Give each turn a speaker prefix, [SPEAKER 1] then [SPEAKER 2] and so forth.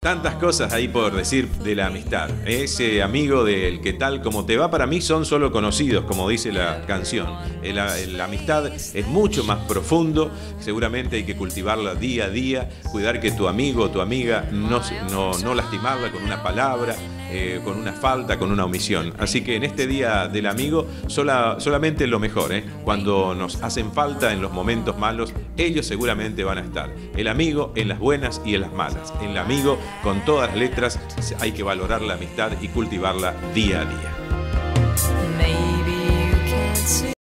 [SPEAKER 1] Tantas cosas ahí por decir de la amistad. Ese amigo del que tal como te va, para mí son solo conocidos, como dice la canción. La amistad es mucho más profundo, seguramente hay que cultivarla día a día, cuidar que tu amigo o tu amiga no, no, no lastimarla con una palabra, eh, con una falta, con una omisión. Así que en este día del amigo, solamente lo mejor, ¿eh? cuando nos hacen falta en los momentos malos, ellos seguramente van a estar. El amigo en las buenas y en las malas. El amigo con todas las letras, hay que valorar la amistad y cultivarla día a día.